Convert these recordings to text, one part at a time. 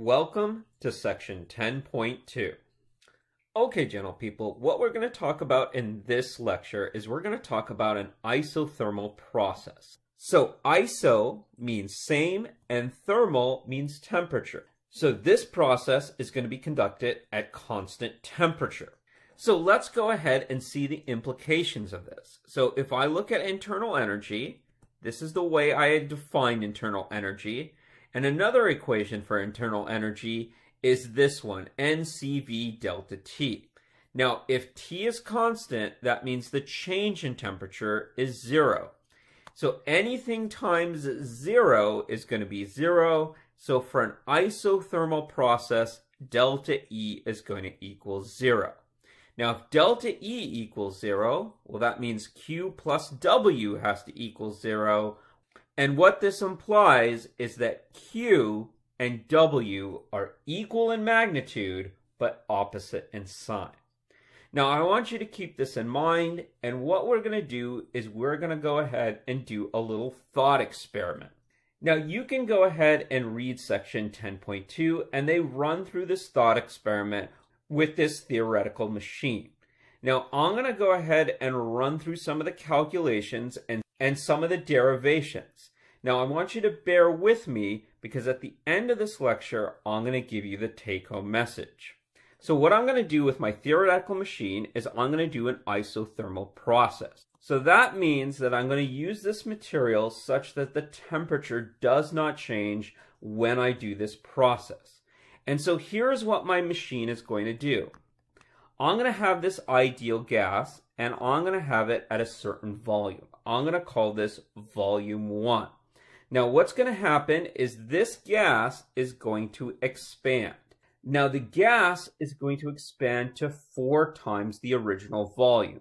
Welcome to section 10.2. Okay, gentle people, what we're going to talk about in this lecture is we're going to talk about an isothermal process. So iso means same and thermal means temperature. So this process is going to be conducted at constant temperature. So let's go ahead and see the implications of this. So if I look at internal energy, this is the way I define internal energy. And another equation for internal energy is this one, NCV delta T. Now, if T is constant, that means the change in temperature is zero. So anything times zero is going to be zero. So for an isothermal process, delta E is going to equal zero. Now, if delta E equals zero, well, that means Q plus W has to equal zero, and what this implies is that Q and W are equal in magnitude, but opposite in sign. Now, I want you to keep this in mind, and what we're going to do is we're going to go ahead and do a little thought experiment. Now, you can go ahead and read section 10.2, and they run through this thought experiment with this theoretical machine. Now, I'm going to go ahead and run through some of the calculations and and some of the derivations. Now, I want you to bear with me because at the end of this lecture, I'm going to give you the take-home message. So what I'm going to do with my theoretical machine is I'm going to do an isothermal process. So that means that I'm going to use this material such that the temperature does not change when I do this process. And so here's what my machine is going to do. I'm going to have this ideal gas and I'm going to have it at a certain volume. I'm going to call this volume 1. Now what's going to happen is this gas is going to expand. Now the gas is going to expand to four times the original volume.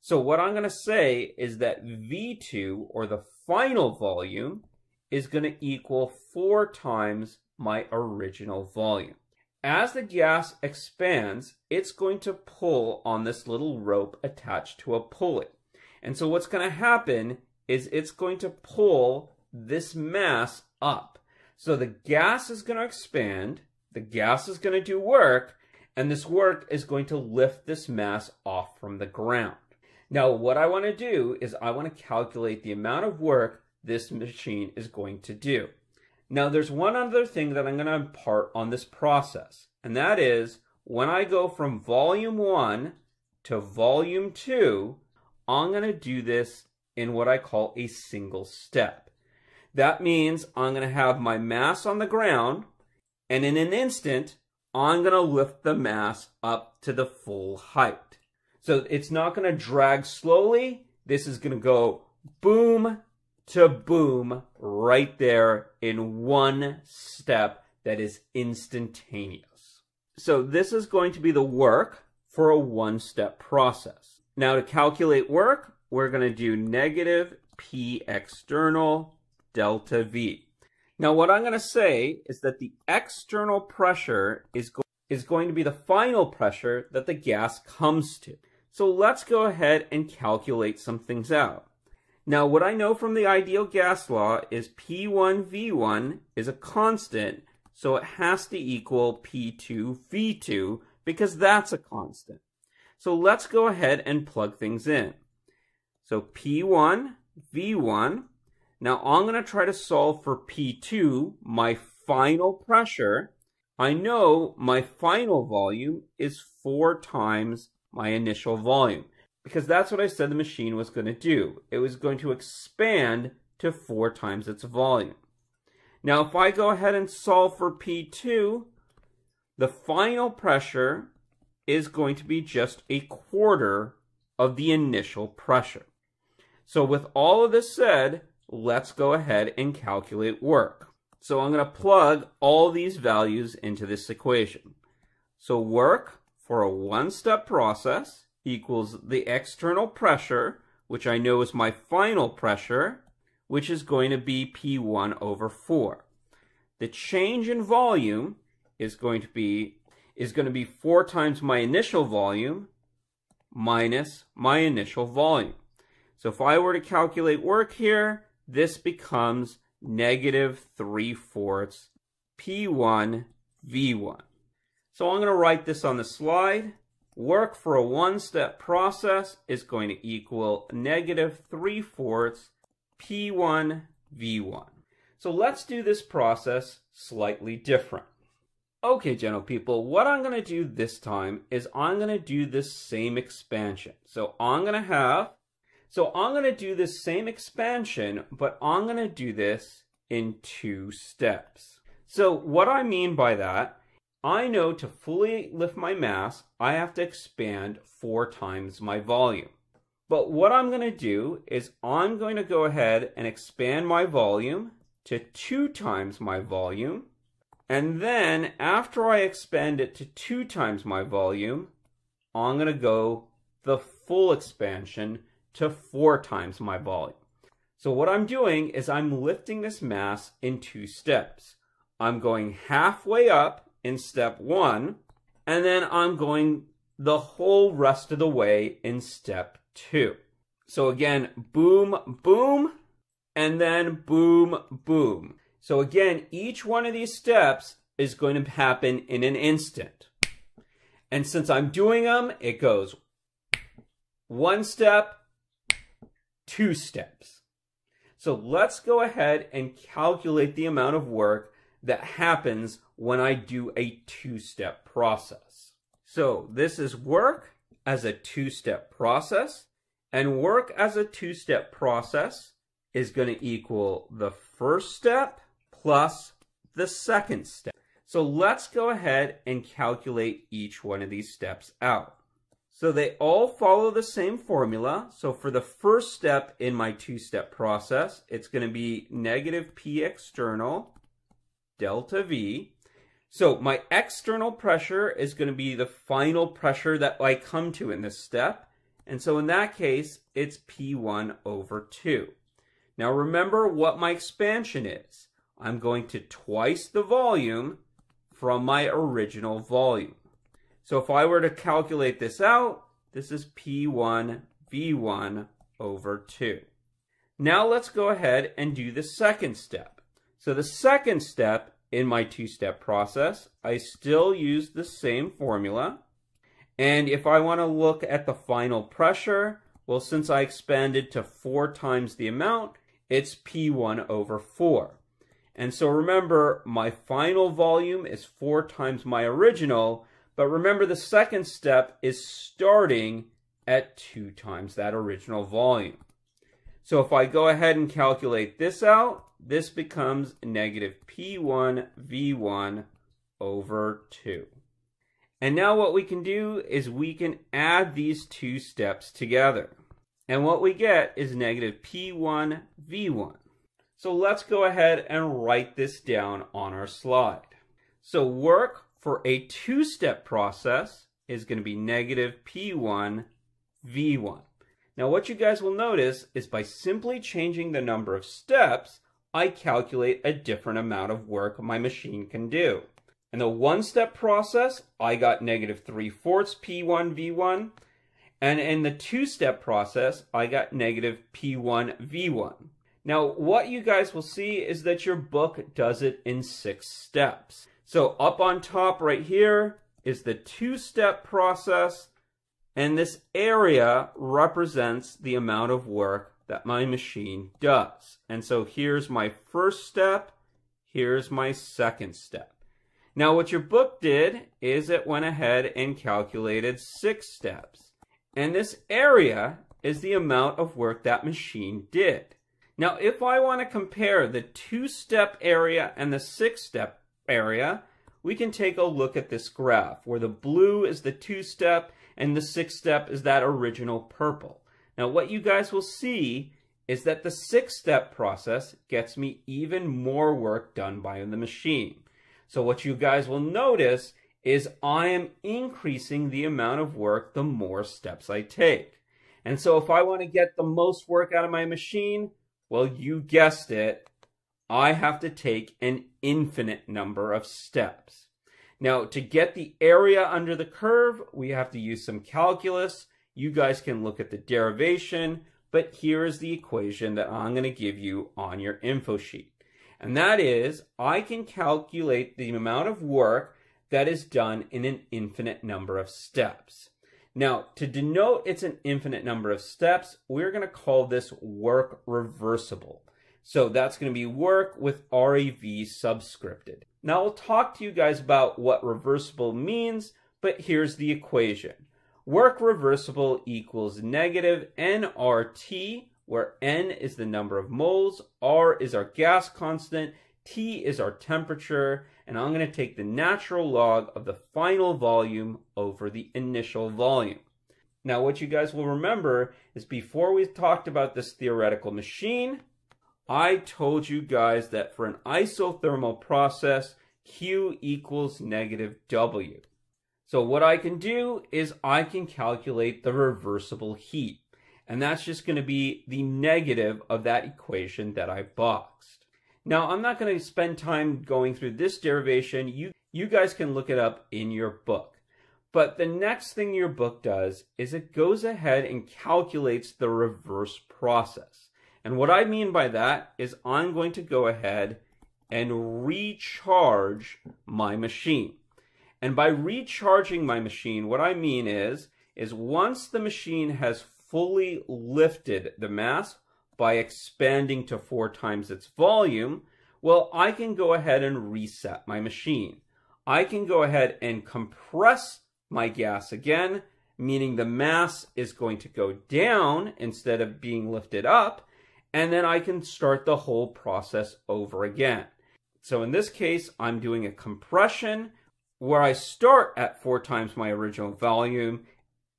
So what I'm going to say is that V2, or the final volume, is going to equal four times my original volume. As the gas expands, it's going to pull on this little rope attached to a pulley. And so what's going to happen is it's going to pull this mass up. So the gas is going to expand, the gas is going to do work, and this work is going to lift this mass off from the ground. Now, what I want to do is I want to calculate the amount of work this machine is going to do. Now, there's one other thing that I'm going to impart on this process, and that is when I go from volume 1 to volume 2, I'm going to do this in what I call a single step. That means I'm going to have my mass on the ground, and in an instant, I'm going to lift the mass up to the full height. So it's not going to drag slowly. This is going to go boom to boom right there in one step that is instantaneous. So this is going to be the work for a one-step process. Now to calculate work, we're going to do negative P external delta V. Now what I'm going to say is that the external pressure is, go is going to be the final pressure that the gas comes to. So let's go ahead and calculate some things out. Now what I know from the ideal gas law is P1V1 is a constant, so it has to equal P2V2 because that's a constant. So let's go ahead and plug things in. So P1, V1. Now I'm going to try to solve for P2, my final pressure. I know my final volume is four times my initial volume because that's what I said the machine was going to do. It was going to expand to four times its volume. Now if I go ahead and solve for P2, the final pressure is going to be just a quarter of the initial pressure. So with all of this said, let's go ahead and calculate work. So I'm going to plug all these values into this equation. So work for a one-step process equals the external pressure, which I know is my final pressure, which is going to be P1 over 4. The change in volume is going to be is going to be 4 times my initial volume minus my initial volume. So if I were to calculate work here, this becomes negative 3 fourths P1 V1. So I'm going to write this on the slide. Work for a one-step process is going to equal negative 3 fourths P1 V1. So let's do this process slightly different. Okay, gentle people, what I'm going to do this time is I'm going to do this same expansion. So I'm going to have, so I'm going to do this same expansion, but I'm going to do this in two steps. So what I mean by that, I know to fully lift my mass, I have to expand four times my volume. But what I'm going to do is I'm going to go ahead and expand my volume to two times my volume and then after I expand it to two times my volume, I'm going to go the full expansion to four times my volume. So what I'm doing is I'm lifting this mass in two steps. I'm going halfway up in step one, and then I'm going the whole rest of the way in step two. So again, boom, boom, and then boom, boom. So again, each one of these steps is going to happen in an instant. And since I'm doing them, it goes one step, two steps. So let's go ahead and calculate the amount of work that happens when I do a two-step process. So this is work as a two-step process, and work as a two-step process is going to equal the first step plus the second step. So let's go ahead and calculate each one of these steps out. So they all follow the same formula. So for the first step in my two-step process, it's going to be negative P external delta V. So my external pressure is going to be the final pressure that I come to in this step. And so in that case, it's P1 over 2. Now remember what my expansion is. I'm going to twice the volume from my original volume. So if I were to calculate this out, this is P1 V1 over 2. Now let's go ahead and do the second step. So the second step in my two-step process, I still use the same formula. And if I want to look at the final pressure, well, since I expanded to four times the amount, it's P1 over 4. And so remember, my final volume is four times my original, but remember the second step is starting at two times that original volume. So if I go ahead and calculate this out, this becomes negative P1 V1 over 2. And now what we can do is we can add these two steps together. And what we get is negative P1 V1. So let's go ahead and write this down on our slide. So work for a two-step process is going to be negative P1 V1. Now what you guys will notice is by simply changing the number of steps, I calculate a different amount of work my machine can do. In the one-step process, I got negative 3 fourths P1 V1. And in the two-step process, I got negative P1 V1. Now, what you guys will see is that your book does it in six steps. So up on top right here is the two-step process, and this area represents the amount of work that my machine does. And so here's my first step, here's my second step. Now what your book did is it went ahead and calculated six steps. And this area is the amount of work that machine did. Now, if I want to compare the two-step area and the six-step area, we can take a look at this graph where the blue is the two-step and the six-step is that original purple. Now, what you guys will see is that the six-step process gets me even more work done by the machine. So what you guys will notice is I am increasing the amount of work the more steps I take. And so if I want to get the most work out of my machine, well, you guessed it. I have to take an infinite number of steps. Now, to get the area under the curve, we have to use some calculus. You guys can look at the derivation, but here is the equation that I'm going to give you on your info sheet. And that is, I can calculate the amount of work that is done in an infinite number of steps. Now, to denote it's an infinite number of steps, we're going to call this work reversible. So that's going to be work with REV subscripted. Now I'll talk to you guys about what reversible means, but here's the equation. Work reversible equals negative nRT, where n is the number of moles, r is our gas constant, t is our temperature, and I'm going to take the natural log of the final volume over the initial volume. Now what you guys will remember is before we talked about this theoretical machine, I told you guys that for an isothermal process, Q equals negative W. So what I can do is I can calculate the reversible heat. And that's just going to be the negative of that equation that I boxed. Now, I'm not going to spend time going through this derivation. You, you guys can look it up in your book. But the next thing your book does is it goes ahead and calculates the reverse process. And what I mean by that is I'm going to go ahead and recharge my machine. And by recharging my machine, what I mean is, is once the machine has fully lifted the mass by expanding to four times its volume, well, I can go ahead and reset my machine. I can go ahead and compress my gas again, meaning the mass is going to go down instead of being lifted up, and then I can start the whole process over again. So in this case, I'm doing a compression where I start at four times my original volume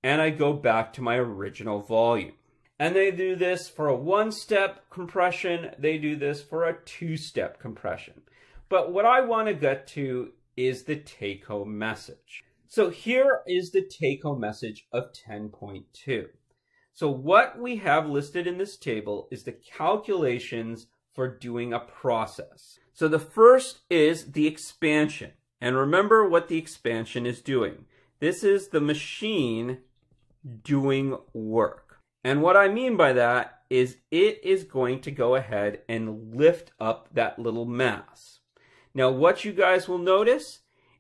and I go back to my original volume. And they do this for a one-step compression. They do this for a two-step compression. But what I want to get to is the take-home message. So here is the take-home message of 10.2. So what we have listed in this table is the calculations for doing a process. So the first is the expansion. And remember what the expansion is doing. This is the machine doing work. And what I mean by that is it is going to go ahead and lift up that little mass. Now what you guys will notice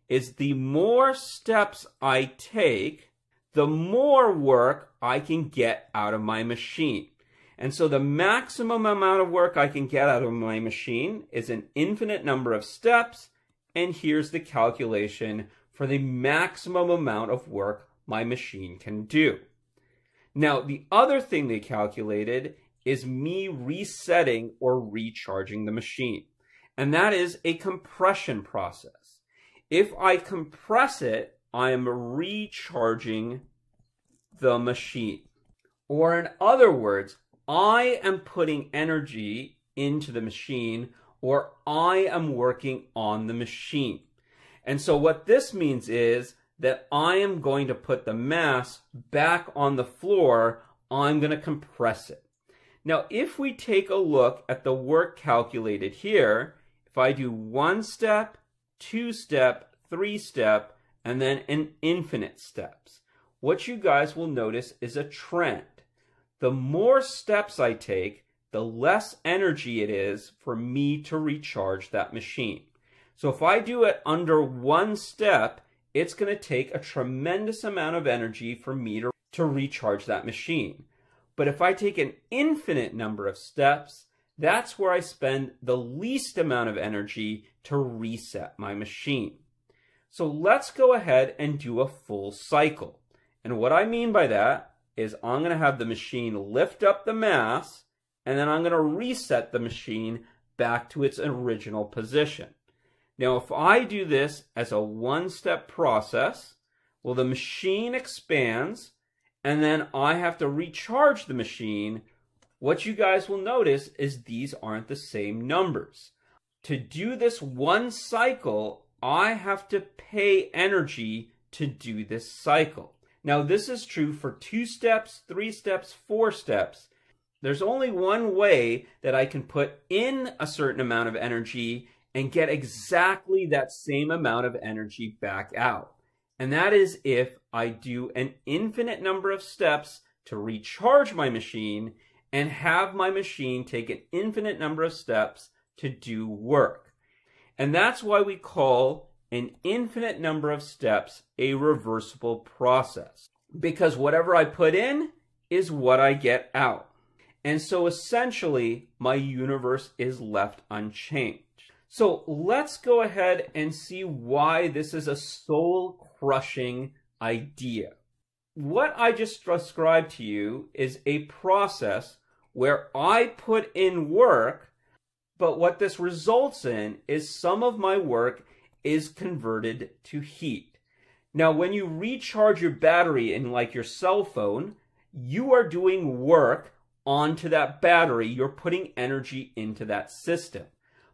is the more steps I take, the more work I can get out of my machine. And so the maximum amount of work I can get out of my machine is an infinite number of steps. And here's the calculation for the maximum amount of work my machine can do. Now, the other thing they calculated is me resetting or recharging the machine. And that is a compression process. If I compress it, I am recharging the machine. Or in other words, I am putting energy into the machine or I am working on the machine. And so what this means is that I am going to put the mass back on the floor. I'm going to compress it. Now, if we take a look at the work calculated here, if I do one step, two step, three step, and then in infinite steps. What you guys will notice is a trend. The more steps I take, the less energy it is for me to recharge that machine. So if I do it under one step, it's going to take a tremendous amount of energy for me to, to recharge that machine. But if I take an infinite number of steps, that's where I spend the least amount of energy to reset my machine. So let's go ahead and do a full cycle. And what I mean by that is I'm going to have the machine lift up the mass, and then I'm going to reset the machine back to its original position. Now, if I do this as a one-step process, well, the machine expands, and then I have to recharge the machine. What you guys will notice is these aren't the same numbers. To do this one cycle, I have to pay energy to do this cycle. Now, this is true for two steps, three steps, four steps. There's only one way that I can put in a certain amount of energy and get exactly that same amount of energy back out. And that is if I do an infinite number of steps to recharge my machine and have my machine take an infinite number of steps to do work. And that's why we call an infinite number of steps a reversible process. Because whatever I put in is what I get out. And so essentially, my universe is left unchanged. So let's go ahead and see why this is a soul crushing idea. What I just described to you is a process where I put in work, but what this results in is some of my work is converted to heat. Now, when you recharge your battery in like your cell phone, you are doing work onto that battery. You're putting energy into that system.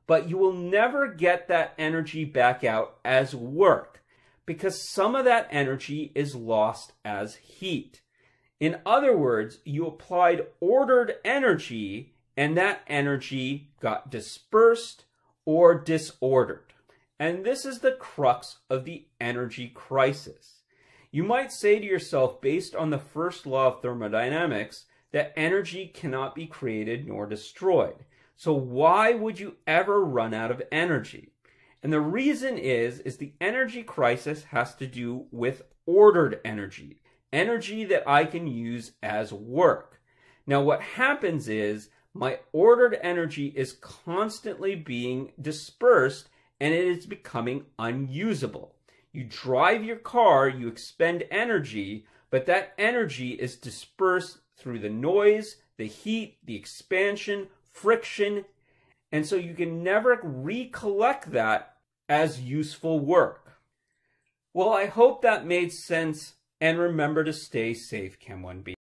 But you will never get that energy back out as work because some of that energy is lost as heat. In other words, you applied ordered energy and that energy got dispersed or disordered. And this is the crux of the energy crisis. You might say to yourself, based on the first law of thermodynamics, that energy cannot be created nor destroyed. So why would you ever run out of energy? And the reason is, is the energy crisis has to do with ordered energy, energy that I can use as work. Now what happens is my ordered energy is constantly being dispersed and it is becoming unusable. You drive your car, you expend energy, but that energy is dispersed through the noise, the heat, the expansion, friction, and so you can never recollect that as useful work. Well, I hope that made sense, and remember to stay safe, Chem 1B.